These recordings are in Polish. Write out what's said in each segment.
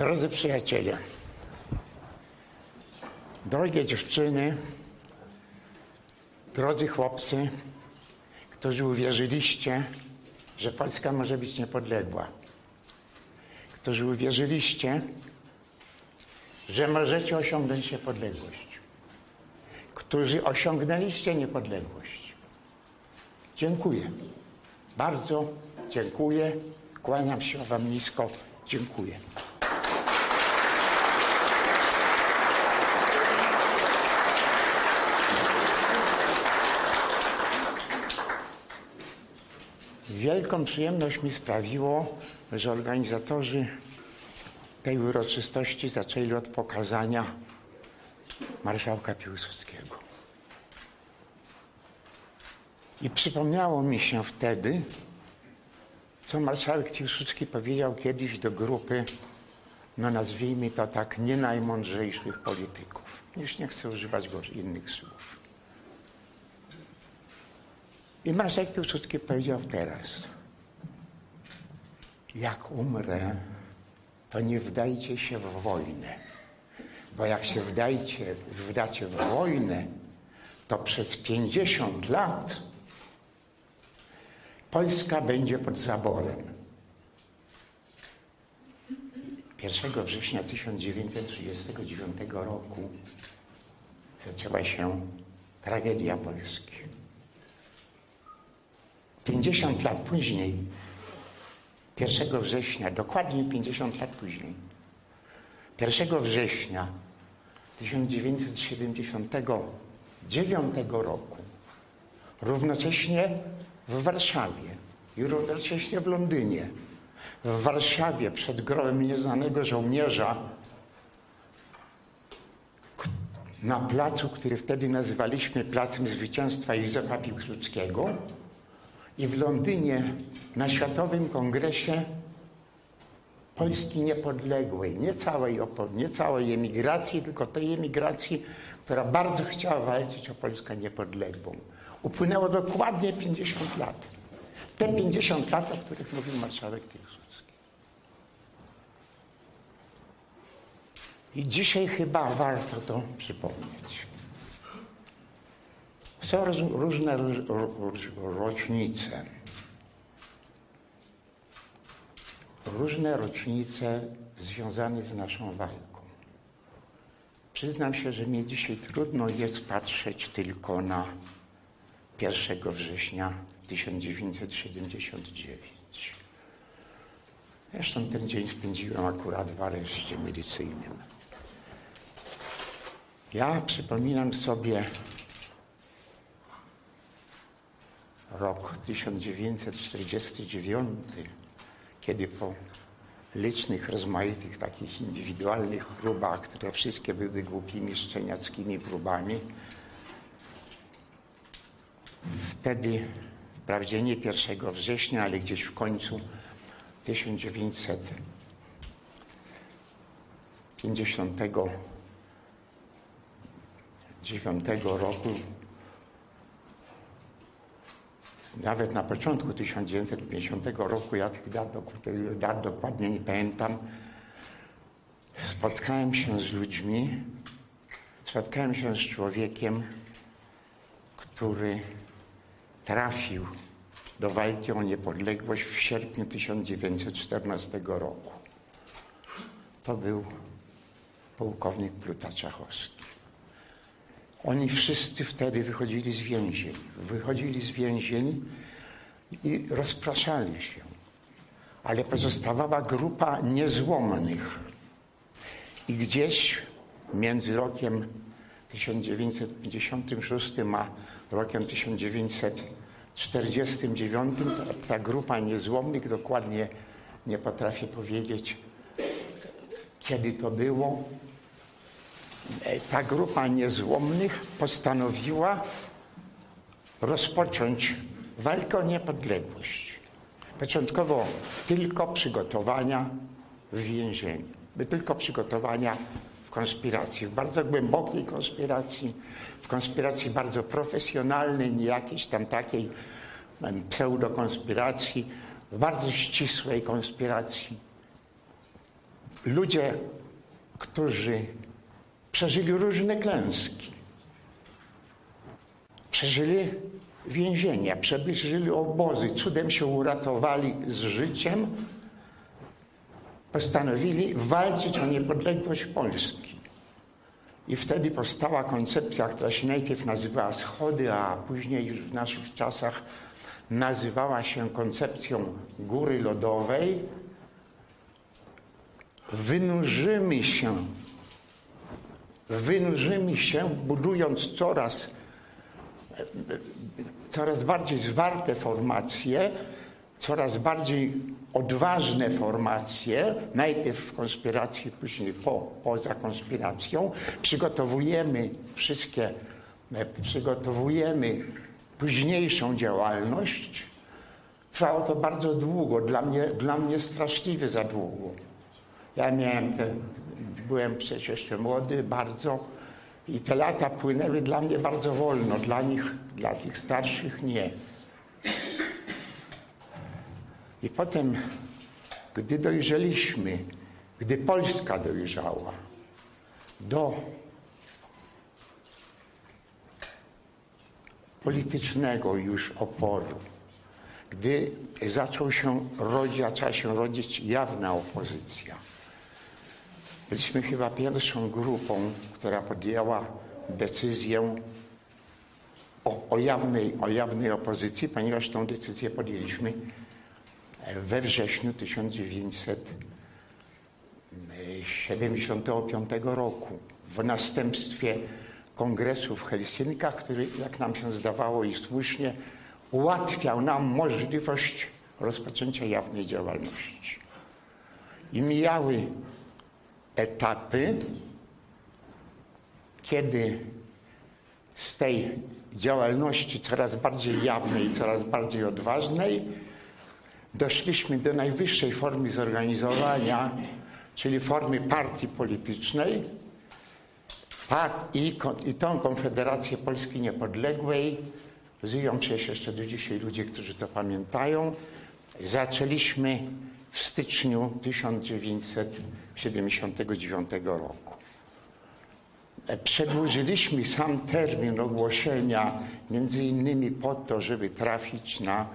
Drodzy przyjaciele, drogie dziewczyny, drodzy chłopcy, którzy uwierzyliście, że Polska może być niepodległa, którzy uwierzyliście, że możecie osiągnąć niepodległość, którzy osiągnęliście niepodległość. Dziękuję. Bardzo dziękuję. Kłaniam się Wam nisko. Dziękuję. Wielką przyjemność mi sprawiło, że organizatorzy tej uroczystości zaczęli od pokazania marszałka Piłsudskiego. I przypomniało mi się wtedy, co marszałek Piłsudski powiedział kiedyś do grupy, no nazwijmy to tak, nie najmądrzejszych polityków. Już nie chcę używać innych słów. I marszałek Piłsudski powiedział teraz, jak umrę, to nie wdajcie się w wojnę. Bo jak się wdajcie, wdacie w wojnę, to przez 50 lat Polska będzie pod zaborem. 1 września 1939 roku zaczęła się tragedia Polski. 50 lat później, 1 września, dokładnie 50 lat później, 1 września 1979 roku, równocześnie w Warszawie i równocześnie w Londynie, w Warszawie przed grobem nieznanego żołnierza na placu, który wtedy nazywaliśmy Placem Zwycięstwa Józefa Piłsudskiego i w Londynie na Światowym Kongresie Polski Niepodległej, nie całej, nie całej emigracji, tylko tej emigracji, która bardzo chciała walczyć o Polskę niepodległą. Upłynęło dokładnie 50 lat. Te 50 lat, o których mówił marszałek Piłsudski. I dzisiaj chyba warto to przypomnieć. Są różne rocznice. Różne rocznice związane z naszą walką. Przyznam się, że mnie dzisiaj trudno jest patrzeć tylko na 1 września 1979. Zresztą ten dzień spędziłem akurat w areszcie milicyjnym. Ja przypominam sobie rok 1949, kiedy po licznych, rozmaitych takich indywidualnych próbach, które wszystkie były głupimi, szczeniackimi próbami, wtedy, wprawdzie nie 1 września, ale gdzieś w końcu 1959 roku nawet na początku 1950 roku, ja tych dat, dat dokładnie nie pamiętam, spotkałem się z ludźmi, spotkałem się z człowiekiem, który trafił do walki o niepodległość w sierpniu 1914 roku. To był pułkownik Pluta Czachowski. Oni wszyscy wtedy wychodzili z więzień. Wychodzili z więzień i rozpraszali się. Ale pozostawała grupa niezłomnych. I gdzieś między rokiem 1956 a rokiem 1949 ta, ta grupa niezłomnych, dokładnie nie potrafię powiedzieć, kiedy to było, ta grupa niezłomnych postanowiła rozpocząć walkę o niepodległość. Początkowo tylko przygotowania w więzieniu, tylko przygotowania w konspiracji, w bardzo głębokiej konspiracji, w konspiracji bardzo profesjonalnej, nie jakiejś tam takiej pseudokonspiracji, w bardzo ścisłej konspiracji ludzie, którzy przeżyli różne klęski, przeżyli więzienia, przeżyli obozy, cudem się uratowali z życiem, postanowili walczyć o niepodległość Polski. I wtedy powstała koncepcja, która się najpierw nazywała Schody, a później w naszych czasach nazywała się koncepcją góry lodowej. Wynurzymy się, wynurzymy się, budując coraz, coraz bardziej zwarte formacje, coraz bardziej odważne formacje, najpierw w konspiracji, później po, poza konspiracją. Przygotowujemy wszystkie, przygotowujemy późniejszą działalność. Trwało to bardzo długo, dla mnie, dla mnie straszliwie za długo. Ja miałem te, byłem przecież jeszcze młody bardzo i te lata płynęły dla mnie bardzo wolno, dla nich, dla tych starszych nie. I potem, gdy dojrzeliśmy, gdy Polska dojrzała do politycznego już oporu, gdy zaczął się rodzić, zaczęła się rodzić jawna opozycja. Byliśmy chyba pierwszą grupą, która podjęła decyzję o, o, jawnej, o jawnej opozycji, ponieważ tą decyzję podjęliśmy we wrześniu 1975 roku w następstwie kongresu w Helsinkach, który, jak nam się zdawało i słusznie, ułatwiał nam możliwość rozpoczęcia jawnej działalności. I mijały etapy, kiedy z tej działalności coraz bardziej jawnej, coraz bardziej odważnej, doszliśmy do najwyższej formy zorganizowania, czyli formy partii politycznej. I, i tą Konfederację Polski Niepodległej, żyją przecież jeszcze do dzisiaj ludzie, którzy to pamiętają, zaczęliśmy w styczniu 1979 roku. Przedłużyliśmy sam termin ogłoszenia między innymi po to, żeby trafić na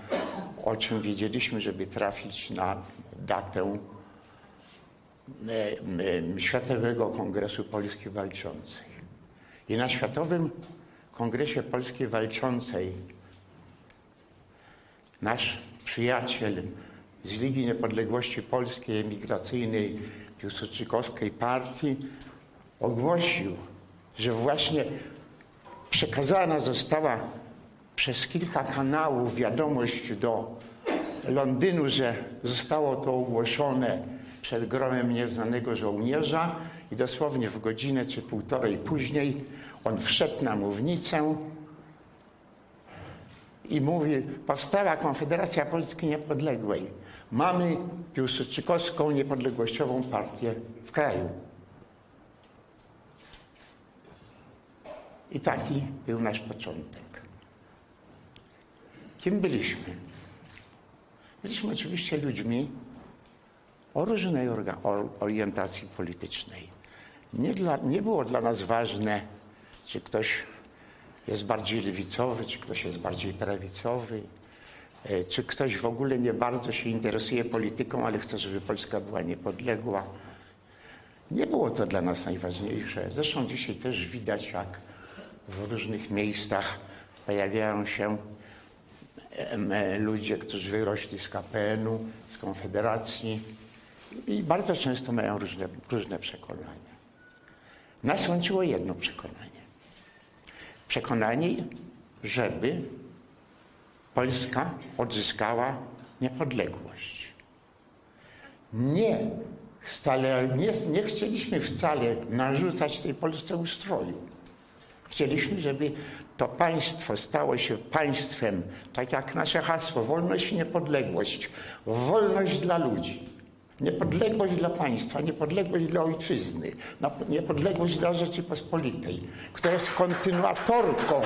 o czym wiedzieliśmy, żeby trafić na datę e, Światowego Kongresu Polski Walczącej. I na Światowym Kongresie Polski Walczącej nasz przyjaciel z Ligi Niepodległości Polskiej Emigracyjnej Piłsudczykowskiej Partii ogłosił, że właśnie przekazana została przez kilka kanałów wiadomość do Londynu, że zostało to ogłoszone przed gromem nieznanego żołnierza i dosłownie w godzinę czy półtorej później on wszedł na mównicę i mówi, powstała Konfederacja Polski Niepodległej. Mamy Piłsudczykowską niepodległościową partię w kraju. I taki był nasz początek. Kim byliśmy? Byliśmy oczywiście ludźmi o różnej orientacji politycznej. Nie, dla, nie było dla nas ważne, czy ktoś jest bardziej lewicowy, czy ktoś jest bardziej prawicowy, czy ktoś w ogóle nie bardzo się interesuje polityką, ale chce, żeby Polska była niepodległa. Nie było to dla nas najważniejsze. Zresztą dzisiaj też widać, jak w różnych miejscach pojawiają się ludzie, którzy wyrośli z KPN-u, z Konfederacji i bardzo często mają różne, różne przekonania. Nas łączyło jedno przekonanie. Przekonanie, żeby Polska odzyskała niepodległość. Nie, stale, nie, nie chcieliśmy wcale narzucać tej Polsce ustroju. Chcieliśmy, żeby to państwo stało się państwem, tak jak nasze hasło, wolność i niepodległość. Wolność dla ludzi. Niepodległość dla państwa, niepodległość dla ojczyzny, niepodległość dla Rzeczypospolitej, która jest kontynuatorką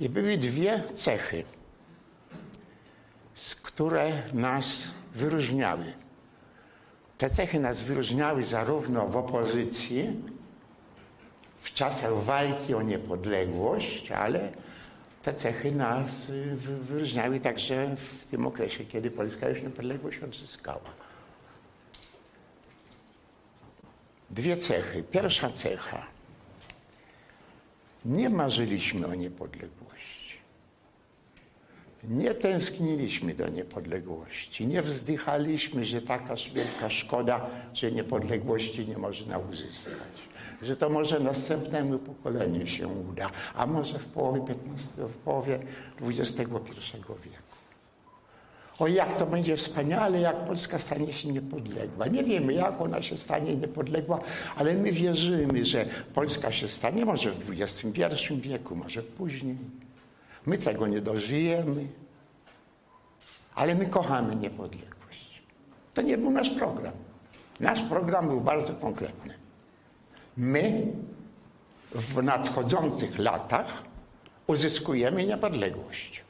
I były dwie cechy, które nas wyróżniały. Te cechy nas wyróżniały zarówno w opozycji, w czasach walki o niepodległość, ale te cechy nas wyróżniały także w tym okresie, kiedy Polska już niepodległość odzyskała. Dwie cechy. Pierwsza cecha. Nie marzyliśmy o niepodległości. Nie tęskniliśmy do niepodległości. Nie wzdychaliśmy, że taka wielka szkoda, że niepodległości nie można uzyskać że to może następnemu pokoleniu się uda, a może w połowie, 15, w połowie XXI wieku. O jak to będzie wspaniale, jak Polska stanie się niepodległa. Nie wiemy, jak ona się stanie niepodległa, ale my wierzymy, że Polska się stanie może w XXI wieku, może później. My tego nie dożyjemy, ale my kochamy niepodległość. To nie był nasz program. Nasz program był bardzo konkretny. My w nadchodzących latach uzyskujemy niepodległość.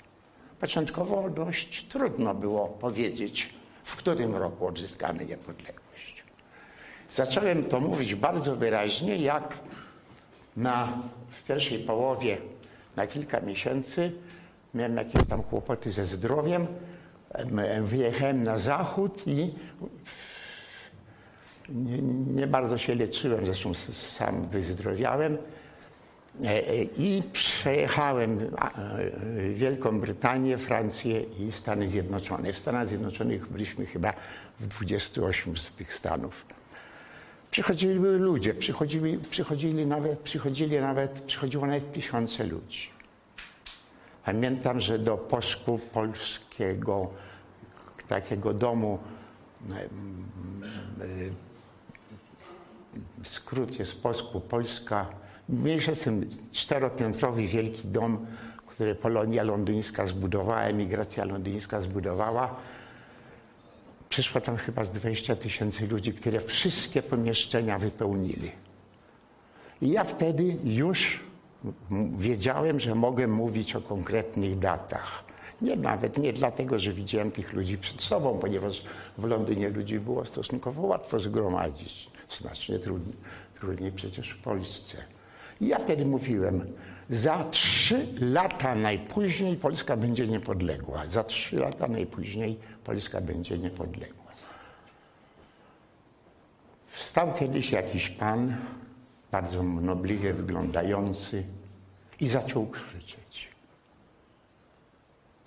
Początkowo dość trudno było powiedzieć, w którym roku odzyskamy niepodległość. Zacząłem to mówić bardzo wyraźnie, jak na, w pierwszej połowie, na kilka miesięcy, miałem jakieś tam kłopoty ze zdrowiem, wyjechałem na zachód i nie, nie bardzo się leczyłem, zresztą sam wyzdrowiałem. E, e, I przejechałem e, Wielką Brytanię, Francję i Stany Zjednoczone. W Stanach Zjednoczonych byliśmy chyba w 28 z tych stanów. Przychodzili ludzie, przychodzili, przychodzili nawet, przychodzili nawet, przychodziło nawet tysiące ludzi. Pamiętam, że do posku polskiego, takiego domu, skrót jest posku Polska, Mniejsza z tym czteropiętrowy wielki dom, który Polonia londyńska zbudowała, emigracja londyńska zbudowała. Przyszło tam chyba z 20 tysięcy ludzi, które wszystkie pomieszczenia wypełnili. I ja wtedy już wiedziałem, że mogę mówić o konkretnych datach. Nie nawet nie dlatego, że widziałem tych ludzi przed sobą, ponieważ w Londynie ludzi było stosunkowo łatwo zgromadzić. Znacznie trudniej, trudniej przecież w Polsce. I ja wtedy mówiłem, za trzy lata najpóźniej Polska będzie niepodległa. Za trzy lata najpóźniej Polska będzie niepodległa. Wstał kiedyś jakiś pan, bardzo nobliwie wyglądający, i zaczął krzyczeć.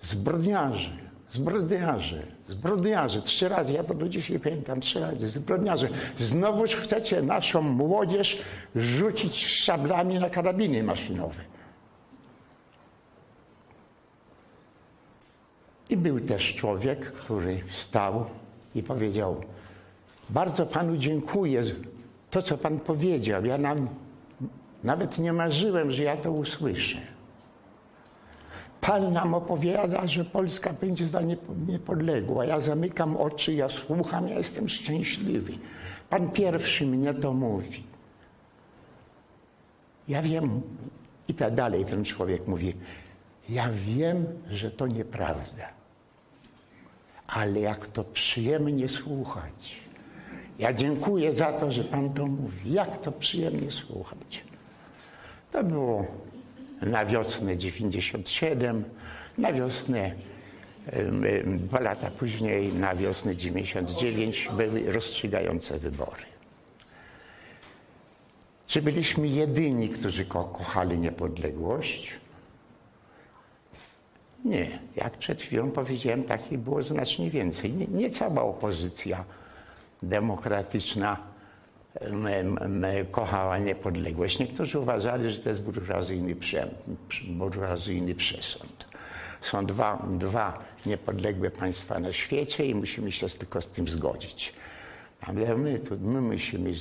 Zbrodniarzy, Zbrodniarze, zbrodniarze, trzy razy, ja to do dzisiaj pamiętam, trzy razy, zbrodniarze, znowuż chcecie naszą młodzież rzucić szablami na karabiny maszynowe. I był też człowiek, który wstał i powiedział, bardzo Panu dziękuję to, co Pan powiedział. Ja nam, nawet nie marzyłem, że ja to usłyszę. Pan nam opowiada, że Polska będzie za niepodległa. Ja zamykam oczy, ja słucham, ja jestem szczęśliwy. Pan pierwszy mnie to mówi. Ja wiem, i tak dalej ten człowiek mówi, ja wiem, że to nieprawda, ale jak to przyjemnie słuchać. Ja dziękuję za to, że Pan to mówi. Jak to przyjemnie słuchać. To było na wiosnę 97, na wiosnę dwa lata później, na wiosnę 99 były rozstrzygające wybory. Czy byliśmy jedyni, którzy ko kochali niepodległość? Nie. Jak przed chwilą powiedziałem, takich było znacznie więcej. Nie, nie cała opozycja demokratyczna kochała niepodległość. Niektórzy uważali, że to jest burżuazyjny, prze, burżuazyjny przesąd. Są dwa, dwa niepodległe państwa na świecie i musimy się tylko z tym zgodzić. Ale my, to, my musimy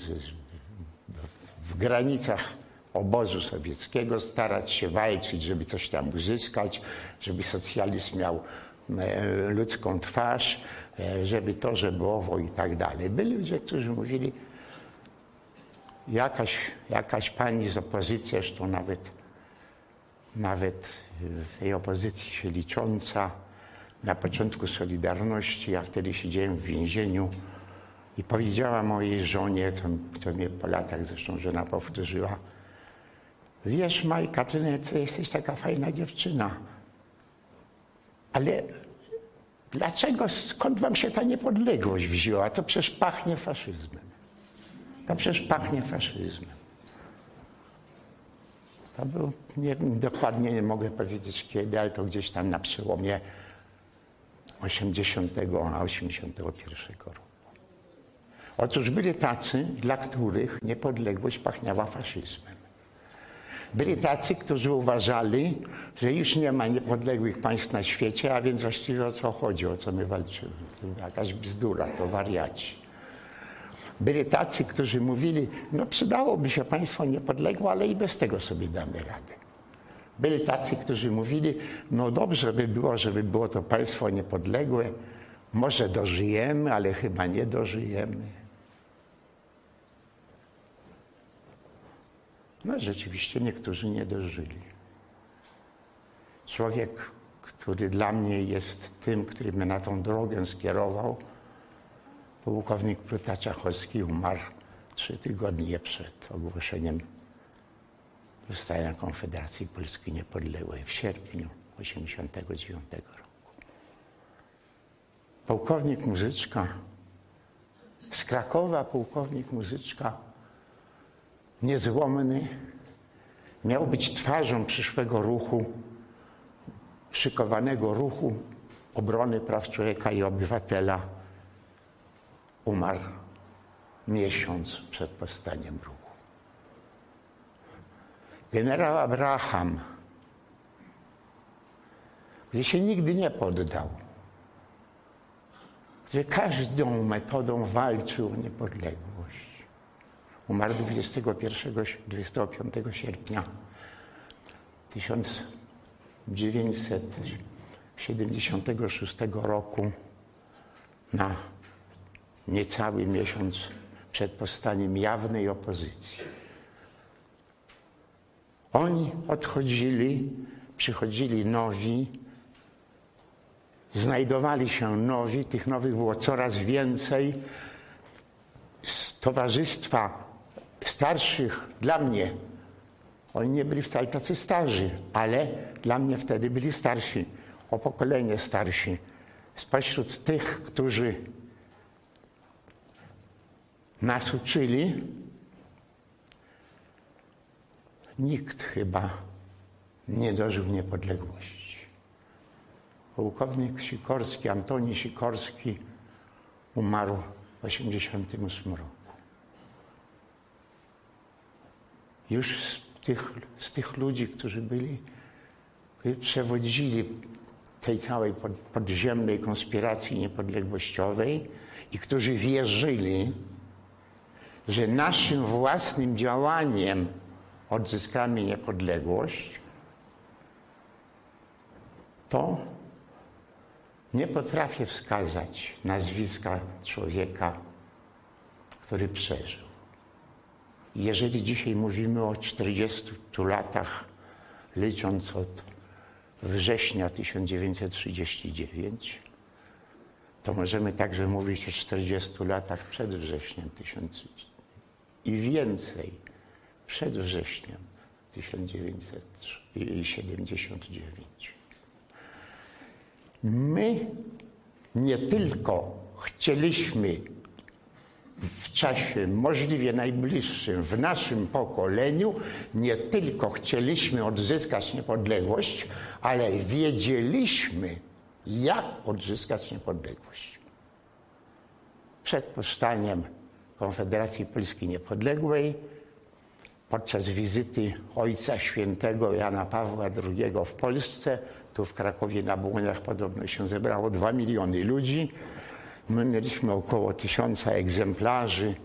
w granicach obozu sowieckiego starać się walczyć, żeby coś tam uzyskać, żeby socjalizm miał ludzką twarz, e, żeby to, żeby owo i tak dalej. Byli ludzie, którzy mówili, jakaś, jakaś pani z opozycji, zresztą nawet nawet w tej opozycji się licząca, na początku Solidarności, ja wtedy siedziałem w więzieniu i powiedziała mojej żonie, co, co mnie po latach zresztą żona powtórzyła, wiesz Majka, ty jesteś taka fajna dziewczyna, ale dlaczego, skąd wam się ta niepodległość wzięła? To przecież pachnie faszyzmem. To przecież pachnie faszyzmem. To był, nie dokładnie nie mogę powiedzieć kiedy, ale to gdzieś tam na przełomie 80 a 81 roku. Otóż byli tacy, dla których niepodległość pachniała faszyzmem. Byli tacy, którzy uważali, że już nie ma niepodległych państw na świecie, a więc właściwie o co chodzi, o co my walczymy. Jakaś bzdura, to wariaci. Byli tacy, którzy mówili, no przydałoby się państwo niepodległe, ale i bez tego sobie damy radę. Byli tacy, którzy mówili, no dobrze by było, żeby było to państwo niepodległe, może dożyjemy, ale chyba nie dożyjemy. No rzeczywiście niektórzy nie dożyli. Człowiek, który dla mnie jest tym, który mnie na tą drogę skierował, pułkownik Plutaczachowski umarł trzy tygodnie przed ogłoszeniem powstania Konfederacji Polski Niepodległej w sierpniu 1989 roku. Pułkownik Muzyczka z Krakowa, pułkownik Muzyczka niezłomny, miał być twarzą przyszłego ruchu, szykowanego ruchu obrony praw człowieka i obywatela. Umarł miesiąc przed powstaniem ruchu. Generał Abraham, który się nigdy nie poddał, który każdą metodą walczył o niepodległość. Umarł 21, 25 sierpnia 1976 roku na niecały miesiąc przed powstaniem jawnej opozycji. Oni odchodzili, przychodzili nowi, znajdowali się nowi, tych nowych było coraz więcej. Z towarzystwa starszych dla mnie, oni nie byli wcale tacy starzy, ale dla mnie wtedy byli starsi, o pokolenie starsi. Spośród tych, którzy nas uczyli, nikt chyba nie dożył niepodległości. Pułkownik Sikorski, Antoni Sikorski umarł w 1988 roku. Już z tych, z tych ludzi, którzy byli, przewodzili tej całej podziemnej konspiracji niepodległościowej i którzy wierzyli, że naszym własnym działaniem odzyskamy niepodległość, to nie potrafię wskazać nazwiska człowieka, który przeżył. Jeżeli dzisiaj mówimy o 40 latach, licząc od września 1939, to możemy także mówić o 40 latach przed wrześniem 1939 i więcej przed wrześniem 1979. My nie tylko chcieliśmy w czasie możliwie najbliższym, w naszym pokoleniu, nie tylko chcieliśmy odzyskać niepodległość, ale wiedzieliśmy, jak odzyskać niepodległość. Przed powstaniem Konfederacji Polski Niepodległej, podczas wizyty Ojca Świętego Jana Pawła II w Polsce, tu w Krakowie na Błoniach podobno się zebrało dwa miliony ludzi. My mieliśmy około tysiąca egzemplarzy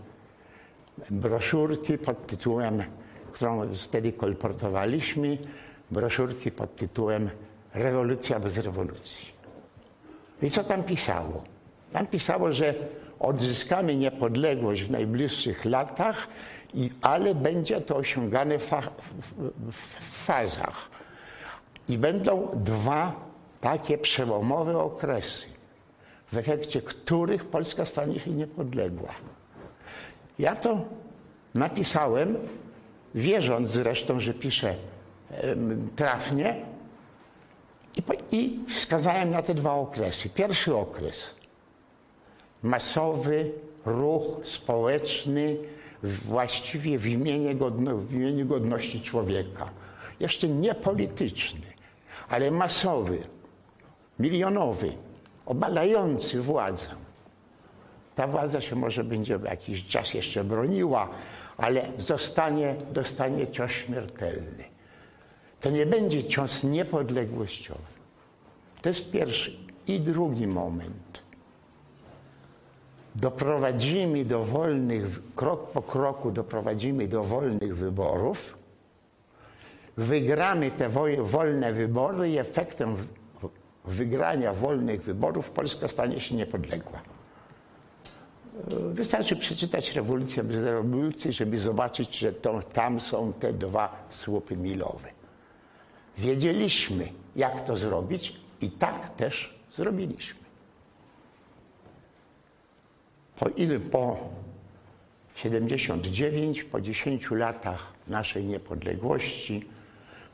broszurki pod tytułem, którą wtedy kolportowaliśmy, broszurki pod tytułem Rewolucja bez rewolucji. I co tam pisało? Tam pisało, że odzyskamy niepodległość w najbliższych latach, i, ale będzie to osiągane fa, w, fazach. I będą dwa takie przełomowe okresy, w efekcie których Polska stanie się niepodległa. Ja to napisałem, wierząc zresztą, że piszę trafnie, i, wskazałem na te dwa okresy. Pierwszy okres masowy ruch społeczny, właściwie w, godno, w imieniu godności człowieka. Jeszcze nie polityczny, ale masowy, milionowy, obalający władzę. Ta władza się może będzie jakiś czas jeszcze broniła, ale zostanie, dostanie cios śmiertelny. To nie będzie cios niepodległościowy. To jest pierwszy. I drugi moment. Doprowadzimy do wolnych, krok po kroku doprowadzimy do wolnych wyborów, wygramy te wolne wybory i efektem wygrania wolnych wyborów Polska stanie się niepodległa. Wystarczy przeczytać rewolucję bez rewolucji, żeby zobaczyć, że to, tam są te dwa słupy milowe. Wiedzieliśmy, jak to zrobić i tak też zrobiliśmy. Po ile po 79, po 10 latach naszej niepodległości,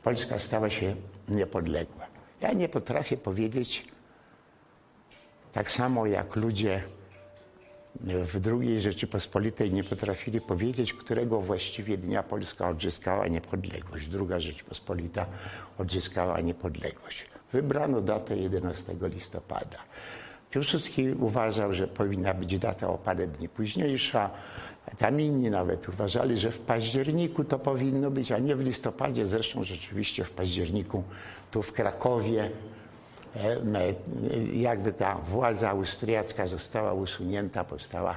Polska stała się niepodległa. Ja nie potrafię powiedzieć, tak samo jak ludzie w II Rzeczypospolitej nie potrafili powiedzieć, którego właściwie dnia Polska odzyskała niepodległość. Druga Rzeczypospolita odzyskała niepodległość. Wybrano datę 11 listopada. Piłsudski uważał, że powinna być data o parę dni późniejsza. Tam inni nawet uważali, że w październiku to powinno być, a nie w listopadzie. Zresztą rzeczywiście w październiku tu w Krakowie e, jakby ta władza austriacka została usunięta, powstała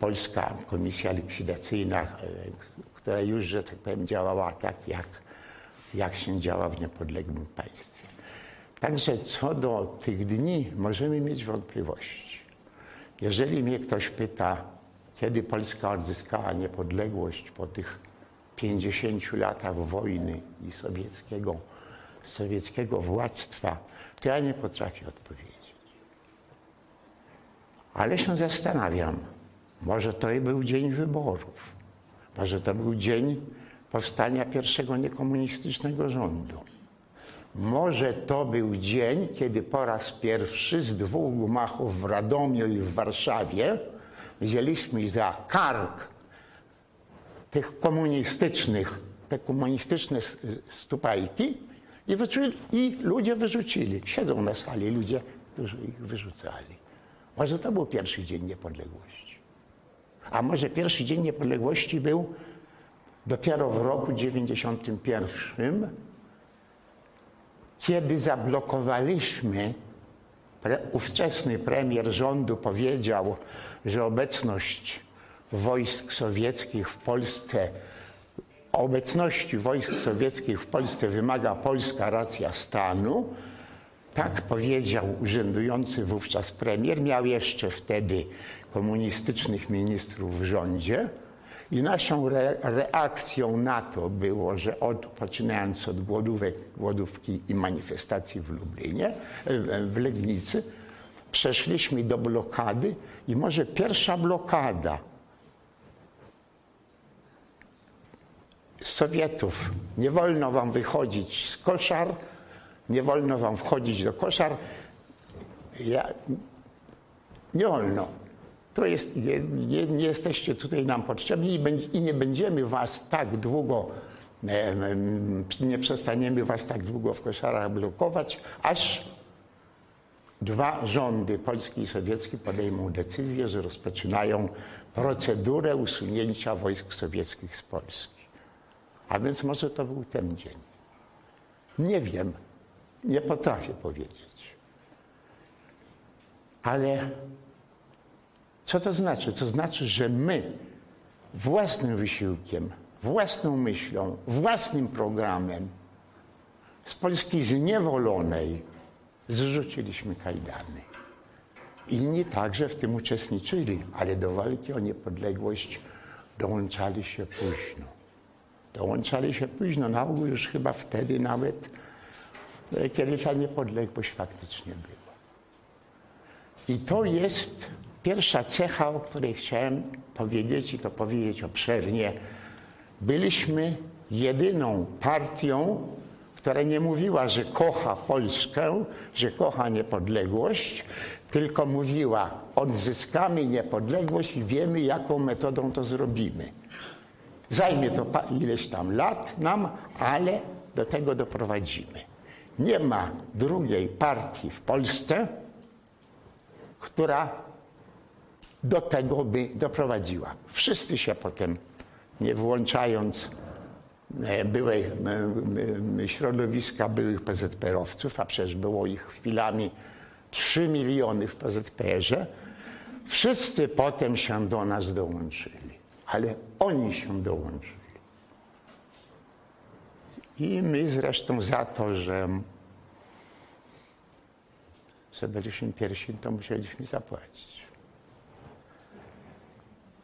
Polska Komisja Likwidacyjna, e, która już, że tak powiem, działała tak, jak, jak się działa w niepodległym państwie. Także co do tych dni możemy mieć wątpliwości. Jeżeli mnie ktoś pyta, kiedy Polska odzyskała niepodległość po tych 50 latach wojny i sowieckiego, sowieckiego władztwa, to ja nie potrafię odpowiedzieć. Ale się zastanawiam, może to był dzień wyborów, może to był dzień powstania pierwszego niekomunistycznego rządu. Może to był dzień, kiedy po raz pierwszy z dwóch gmachów w Radomiu i w Warszawie wzięliśmy za kark tych komunistycznych, te komunistyczne stupajki i, i ludzie wyrzucili. Siedzą na sali ludzie, którzy ich wyrzucali. Może to był pierwszy dzień niepodległości. A może pierwszy dzień niepodległości był dopiero w roku 91, kiedy zablokowaliśmy, pre, ówczesny premier rządu powiedział, że obecność wojsk sowieckich w Polsce, obecności wojsk sowieckich w Polsce wymaga polska racja stanu. Tak powiedział urzędujący wówczas premier. Miał jeszcze wtedy komunistycznych ministrów w rządzie. I naszą re reakcją na to było, że od, poczynając od głodówek, głodówki i manifestacji w Lublinie, w Legnicy, przeszliśmy do blokady i może pierwsza blokada Sowietów. Nie wolno wam wychodzić z koszar, nie wolno wam wchodzić do koszar. Ja, nie wolno. To jest, nie, nie, jesteście tutaj nam potrzebni i nie będziemy was tak długo, nie przestaniemy was tak długo w koszarach blokować, aż dwa rządy, polski i sowiecki, podejmą decyzję, że rozpoczynają procedurę usunięcia wojsk sowieckich z Polski. A więc może to był ten dzień. Nie wiem, nie potrafię powiedzieć. Ale co to znaczy? To znaczy, że my własnym wysiłkiem, własną myślą, własnym programem z Polski zniewolonej zrzuciliśmy kajdany. Inni także w tym uczestniczyli, ale do walki o niepodległość dołączali się późno. Dołączali się późno, na ogół już chyba wtedy nawet e, kiedy ta niepodległość faktycznie była. I to jest pierwsza cecha, o której chciałem powiedzieć i to powiedzieć obszernie. Byliśmy jedyną partią, która nie mówiła, że kocha Polskę, że kocha niepodległość, tylko mówiła, odzyskamy niepodległość i wiemy, jaką metodą to zrobimy. Zajmie to ileś tam lat nam, ale do tego doprowadzimy. Nie ma drugiej partii w Polsce, która do tego by doprowadziła. Wszyscy się potem, nie włączając e, byłej, środowiska byłych PZPR-owców, a przecież było ich chwilami 3 miliony w PZPR-ze, wszyscy potem się do nas dołączyli, ale oni się dołączyli. I my zresztą za to, że, że byliśmy pierwsi, to musieliśmy zapłacić.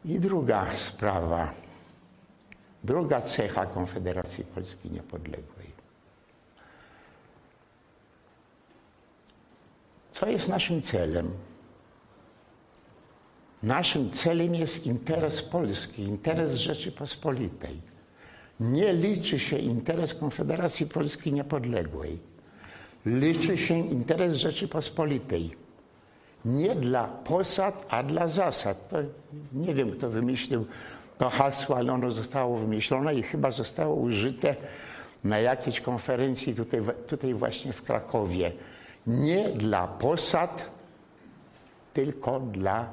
I druga sprawa, druga cecha Konfederacji Polski Niepodległej. Co jest naszym celem? Naszym celem jest interes Polski, interes Rzeczypospolitej. Nie liczy się interes Konfederacji Polski Niepodległej. Liczy się interes Rzeczypospolitej. Nie dla posad, a dla zasad. To nie wiem, kto wymyślił to hasło, ale ono zostało wymyślone i chyba zostało użyte na jakiejś konferencji tutaj, tutaj właśnie w Krakowie. Nie dla posad, tylko dla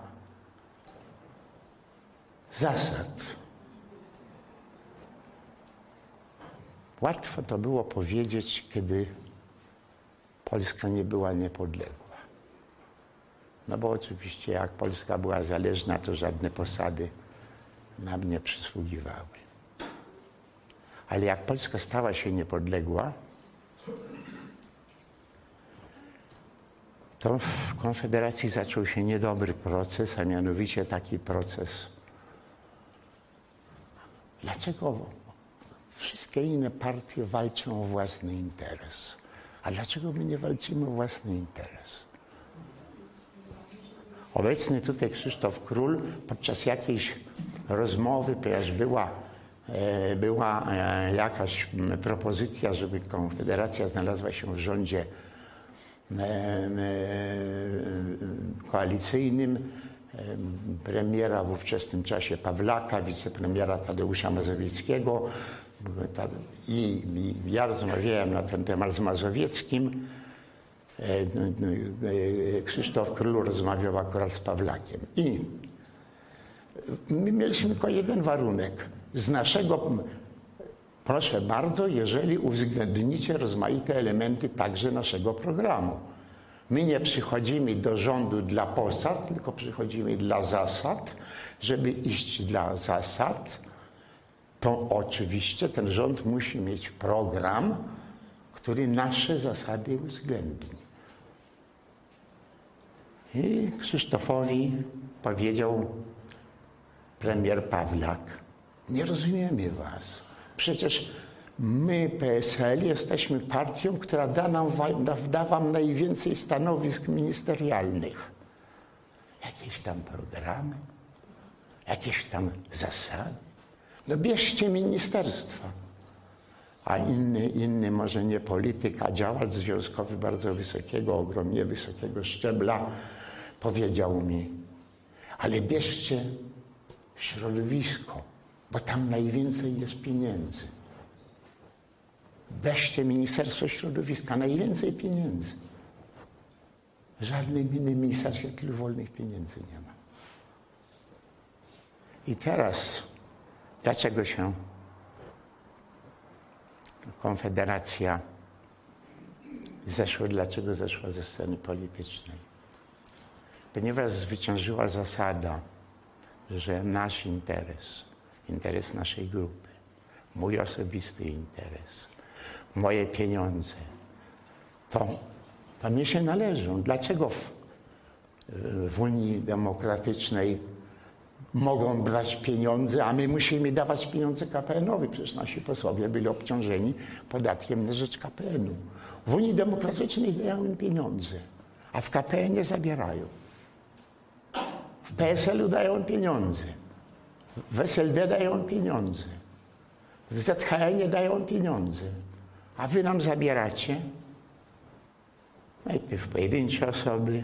zasad. Łatwo to było powiedzieć, kiedy Polska nie była niepodległa. No bo oczywiście jak Polska była zależna, to żadne posady nam nie przysługiwały. Ale jak Polska stała się niepodległa, to w Konfederacji zaczął się niedobry proces, a mianowicie taki proces. Dlaczego wszystkie inne partie walczą o własny interes? A dlaczego my nie walczymy o własny interes? Obecny tutaj Krzysztof Król podczas jakiejś rozmowy, ponieważ była, e, była e, jakaś propozycja, żeby Konfederacja znalazła się w rządzie e, koalicyjnym, premiera w ówczesnym czasie Pawlaka, wicepremiera Tadeusza Mazowieckiego i, ja rozmawiałem na ten temat z Mazowieckim, Krzysztof Król rozmawiał akurat z Pawlakiem. I my mieliśmy tylko jeden warunek. Z naszego, proszę bardzo, jeżeli uwzględnicie rozmaite elementy także naszego programu. My nie przychodzimy do rządu dla posad, tylko przychodzimy dla zasad. Żeby iść dla zasad, to oczywiście ten rząd musi mieć program, który nasze zasady uwzględni. I Krzysztofowi powiedział premier Pawlak, nie rozumiemy was. Przecież my, PSL, jesteśmy partią, która da, nam, da wam najwięcej stanowisk ministerialnych. Jakieś tam programy, jakieś tam zasady. No bierzcie ministerstwa. A inny, inny może nie polityk, a działacz związkowy bardzo wysokiego, ogromnie wysokiego szczebla powiedział mi, ale bierzcie środowisko, bo tam najwięcej jest pieniędzy. Weźcie Ministerstwo Środowiska, najwięcej pieniędzy. Żadnym innym ministerstwie tylu wolnych pieniędzy nie ma. I teraz, dlaczego się Konfederacja zeszła, dlaczego zeszła ze sceny politycznej? Ponieważ zwyciężyła zasada, że nasz interes, interes naszej grupy, mój osobisty interes, moje pieniądze, to, to mnie się należą. Dlaczego w, w Unii Demokratycznej mogą brać pieniądze, a my musimy dawać pieniądze KPN-owi. Przecież nasi posłowie byli obciążeni podatkiem na rzecz KPN-u. W Unii Demokratycznej dają im pieniądze, a w KPN-ie zabierają. W PSL-u dają pieniądze. W SLD dają pieniądze. W ZHN-ie dają pieniądze. A wy nam zabieracie? Najpierw pojedyncze osoby.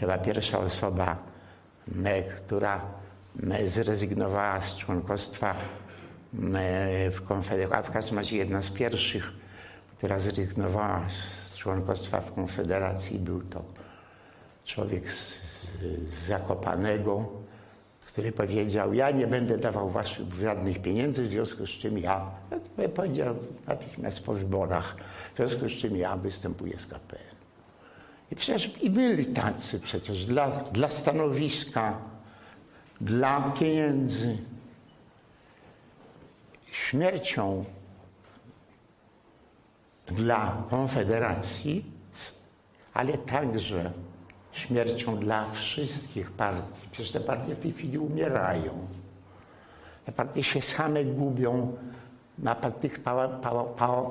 Chyba pierwsza osoba, która zrezygnowała z członkostwa w Konfederacji, w każdym razie jedna z pierwszych, która zrezygnowała z członkostwa w Konfederacji, był to człowiek z, z Zakopanego, który powiedział, ja nie będę dawał waszych żadnych pieniędzy, w związku z czym ja, powiedział natychmiast po wyborach, w związku z czym ja występuję z KPN. I przecież i byli tacy przecież dla, dla stanowiska, dla pieniędzy. Śmiercią dla Konfederacji, ale także śmiercią dla wszystkich partii. Przecież te partie w tej chwili umierają. Te partie się same gubią na tych pała, pała,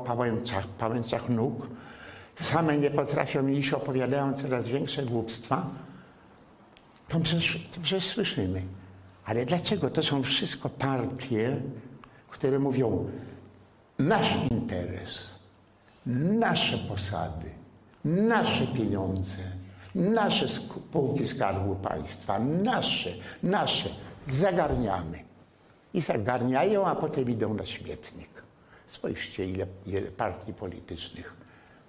pałęczach nóg. Same nie potrafią iść, opowiadają coraz większe głupstwa. To przecież, to przecież słyszymy. Ale dlaczego to są wszystko partie, które mówią nasz interes, nasze posady, nasze pieniądze, nasze spółki Skarbu Państwa, nasze, nasze, zagarniamy. I zagarniają, a potem idą na śmietnik. Spójrzcie, ile, ile partii politycznych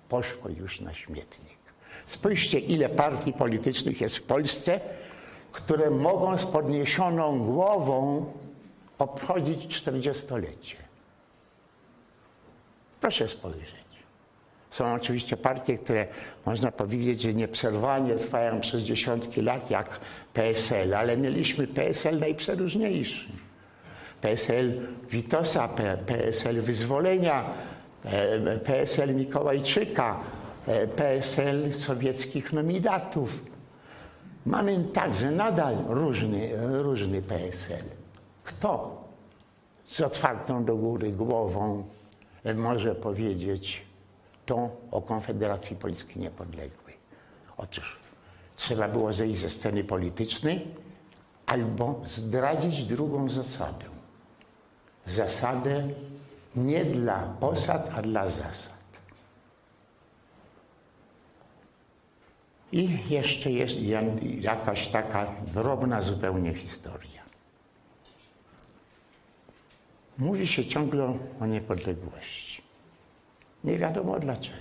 poszło już na śmietnik. Spójrzcie, ile partii politycznych jest w Polsce, które mogą z podniesioną głową obchodzić 40-lecie. Proszę spojrzeć. Są oczywiście partie, które można powiedzieć, że nieprzerwanie trwają przez dziesiątki lat, jak PSL, ale mieliśmy PSL najprzeróżniejszy. PSL Witosa, PSL Wyzwolenia, e, PSL Mikołajczyka, e, PSL sowieckich nominatów. Mamy także nadal różny, różny PSL. Kto z otwartą do góry głową może powiedzieć to o Konfederacji Polski Niepodległej? Otóż trzeba było zejść ze sceny politycznej albo zdradzić drugą zasadę. Zasadę nie dla posad, a dla zasad. I jeszcze jest jakaś taka drobna zupełnie historia. Mówi się ciągle o niepodległości. Nie wiadomo dlaczego.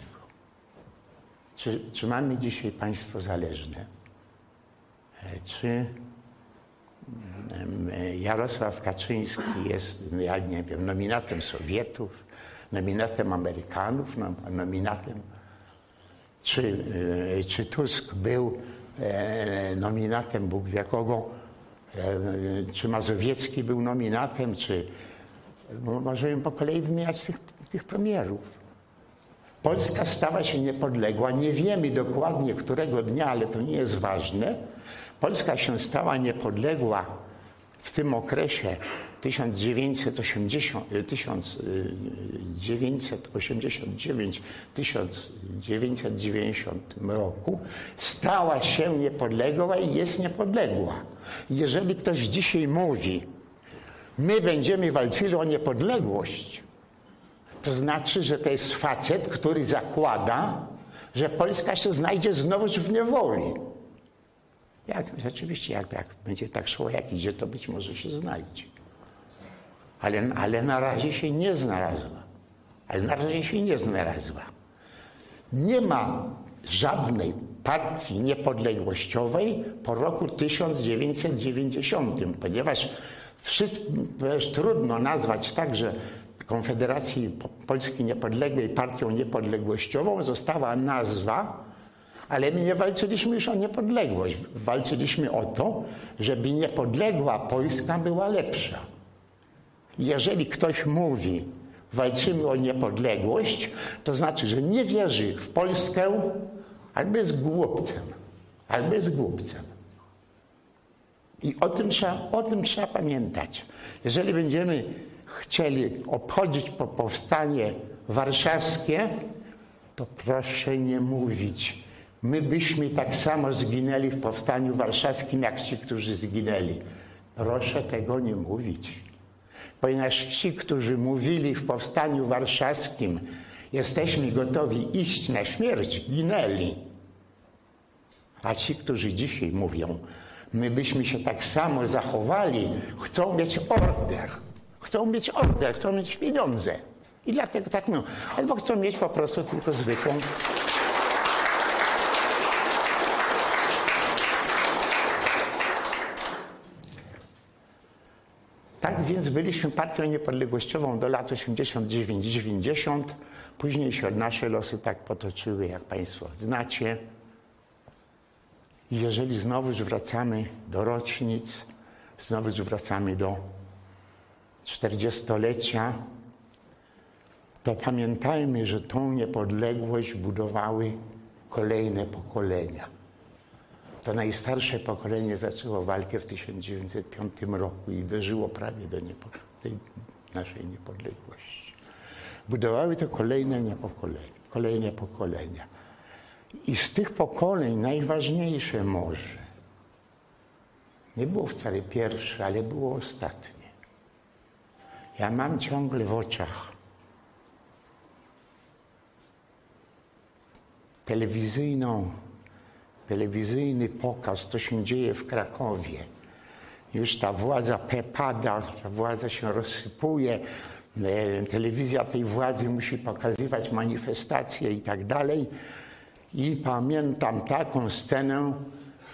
Czy, czy mamy dzisiaj państwo zależne? E, czy Jarosław Kaczyński jest, ja nie wiem, nominatem Sowietów, nominatem Amerykanów, nominatem czy, e, czy Tusk był e, nominatem Bóg wie kogo, e, czy Mazowiecki był nominatem, czy możemy po kolei wymieniać tych, tych premierów. Polska stała się niepodległa. Nie wiemy dokładnie którego dnia, ale to nie jest ważne. Polska się stała niepodległa w tym okresie 1980, 1989 1990 roku stała się niepodległa i jest niepodległa. Jeżeli ktoś dzisiaj mówi, my będziemy walczyli o niepodległość, to znaczy, że to jest facet, który zakłada, że Polska się znajdzie znowu w niewoli. Jak, rzeczywiście, jak, jak będzie tak szło, jak idzie, to być może się znajdzie ale, ale na razie się nie znalazła. Ale na razie się nie znalazła. Nie ma żadnej partii niepodległościowej po roku 1990, ponieważ wszystko, trudno nazwać tak, że Konfederacji Polski Niepodległej partią niepodległościową została nazwa, ale my nie walczyliśmy już o niepodległość. Walczyliśmy o to, żeby niepodległa Polska była lepsza. Jeżeli ktoś mówi, walczymy o niepodległość, to znaczy, że nie wierzy w Polskę albo jest głupcem, albo jest głupcem. I o tym, trzeba, o tym trzeba pamiętać. Jeżeli będziemy chcieli obchodzić po powstanie warszawskie, to proszę nie mówić. My byśmy tak samo zginęli w powstaniu warszawskim, jak ci, którzy zginęli. Proszę tego nie mówić. Ponieważ ci, którzy mówili w powstaniu warszawskim, jesteśmy gotowi iść na śmierć, ginęli. A ci, którzy dzisiaj mówią, my byśmy się tak samo zachowali, chcą mieć order. Chcą mieć order, chcą mieć pieniądze. I dlatego tak mówią. Albo chcą mieć po prostu tylko zwykłą Tak więc byliśmy partią niepodległościową do lat 89-90. Później się nasze losy tak potoczyły, jak Państwo znacie. Jeżeli znowu wracamy do rocznic, znowu wracamy do 40-lecia, to pamiętajmy, że tą niepodległość budowały kolejne pokolenia. To najstarsze pokolenie zaczęło walkę w 1905 roku i dożyło prawie do niepo, tej naszej niepodległości. Budowały to kolejne kolejne pokolenia. I z tych pokoleń najważniejsze może nie było wcale pierwsze, ale było ostatnie. Ja mam ciągle w oczach telewizyjną telewizyjny pokaz, co się dzieje w Krakowie. Już ta władza pada, ta władza się rozsypuje, e, telewizja tej władzy musi pokazywać manifestacje i tak dalej. I pamiętam taką scenę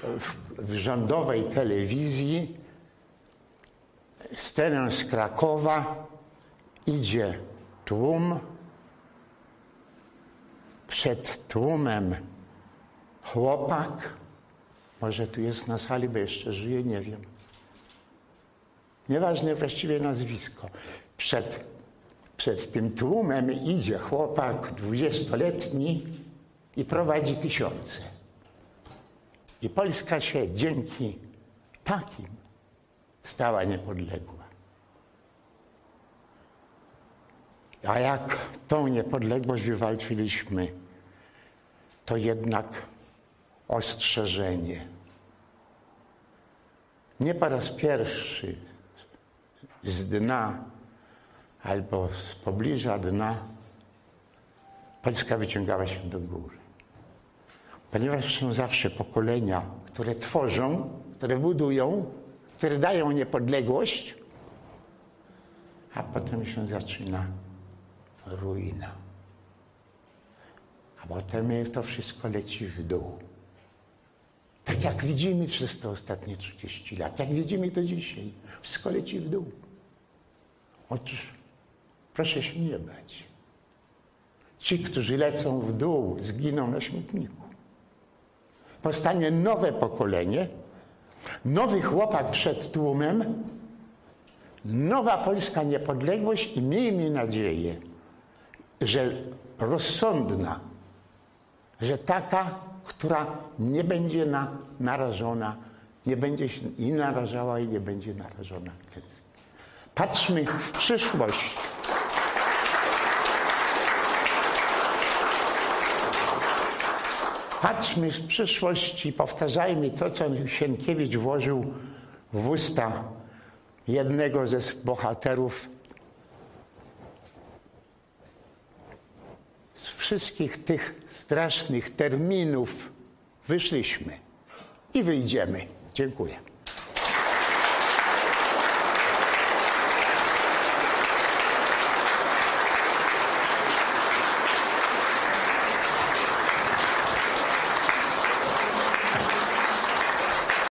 w, w rządowej telewizji, scenę z Krakowa, idzie tłum, przed tłumem chłopak, może tu jest na sali, bo jeszcze żyje, nie wiem. Nieważne właściwie nazwisko. Przed, przed tym tłumem idzie chłopak dwudziestoletni i prowadzi tysiące. I Polska się dzięki takim stała niepodległa. A jak tą niepodległość wywalczyliśmy, to jednak ostrzeżenie. Nie po raz pierwszy z dna albo z pobliża dna Polska wyciągała się do góry. Ponieważ są zawsze pokolenia, które tworzą, które budują, które dają niepodległość, a potem się zaczyna ruina. A potem to wszystko leci w dół. Tak jak widzimy przez te ostatnie 30 lat, jak widzimy to dzisiaj, wszystko leci w dół. Otóż proszę się nie bać. Ci, którzy lecą w dół, zginą na śmietniku. Powstanie nowe pokolenie, nowy chłopak przed tłumem, nowa polska niepodległość i miejmy nadzieję, że rozsądna, że taka, która nie będzie na, narażona, nie będzie się i narażała i nie będzie narażona. Patrzmy w przyszłość. Patrzmy w przyszłość i powtarzajmy to, co Sienkiewicz włożył w usta jednego ze bohaterów z wszystkich tych strasznych terminów wyszliśmy i wyjdziemy. Dziękuję.